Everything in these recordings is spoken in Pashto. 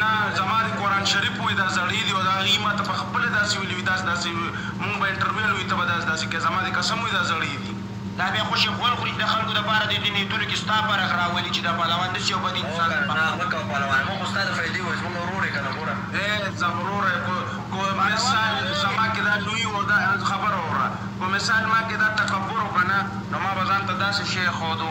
نه زما د قران شريف وي دا زړي دي او دا هغي ماته په خپله داسي ويلي وي داسي داسي مونږ به انټرويل وي ته به داسي داسي کوي زما د قسم وي دا زړي دي. دا بیا خو شیخول خوري چې د خلکو لپاره دې دې نیتونو کې ستا فرق راولي چې دا پهلوان داسې یو بد انسان دی په خلکو. مکوه پهلوانه موږ خو ستا د فایدې وایو زموږ ورور یې کنه ګوره. اې زمروره کو کو مثال زما کې دا لوی وو دا خبره وره کو مثال ما کې دا تکبر وو کنه نو ما به ځان ته داسې شیخ ښودو.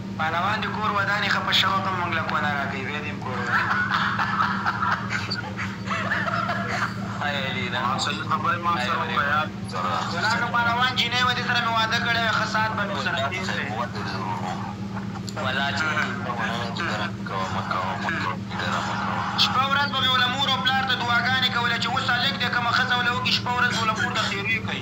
پهلوان دې کور وداني خپه شوه غم مونږ له کونه راکوي بيا دې هم کور وداني. ما صحيح خبرې ما سره وکړه يار. ولاکه پهلوان جينۍ وه دې سره مې واده کړی وای ښه ساعت به مې ورسره تير کړی. شپه ورځ به مې له مور او پلار ته دعاګانې کولې چې اوس هلک دې کومه ښځه وله وکړي شپه ورځ به له مور نه تيرې کړي.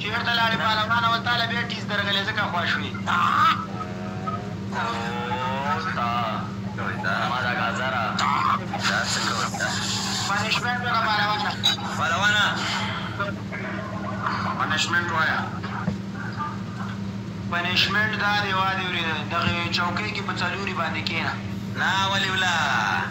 چیرته لاړې پهلوانه وه تاله بیا ټیز درغلې ځکه خواه شوې. پنشمنټ وکه پهلوانه. پنشمنټ دا دی واه دې وریده دغې چوکۍ کې په څلوري باندې کینه.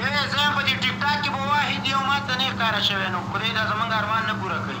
نوی ځای په دې ټیک ټاک کې به واحد یو مات ته نه ښکاره شوی نو خدای دا زمونږ ارمان نه پوره کوي.